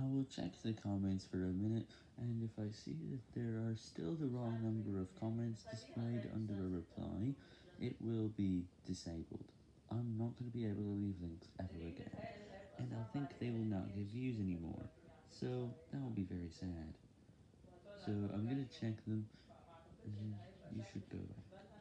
I will check the comments for a minute, and if I see that there are still the wrong number of comments displayed under a reply, it will be disabled. I'm not going to be able to leave links ever again, and I think they will not give views anymore, so that will be very sad. So I'm going to check them, you should go.